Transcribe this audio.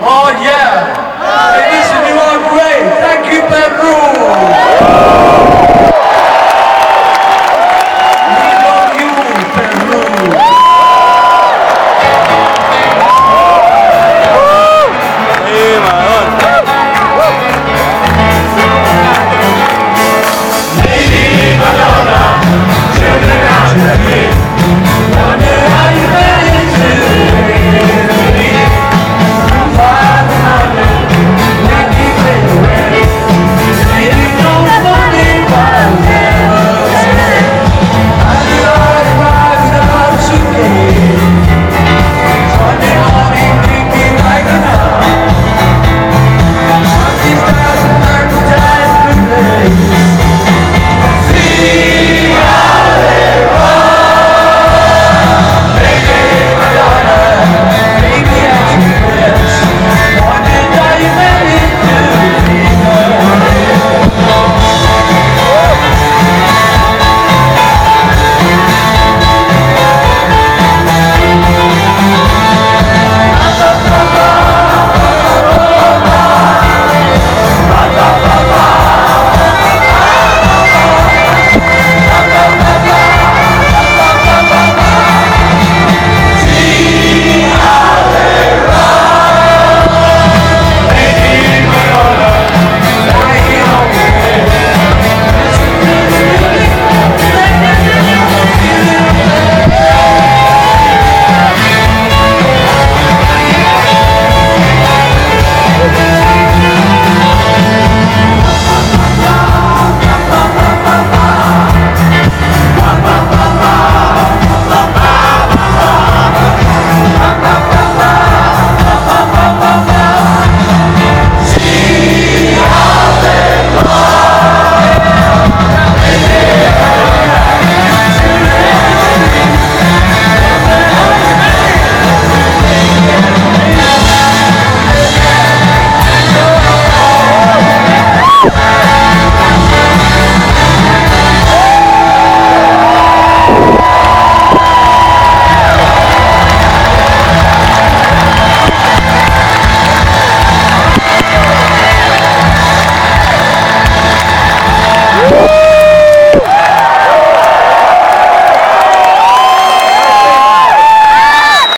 Oh yeah! Hey, listen, you are great. Thank you, Peru.